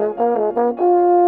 どどどど。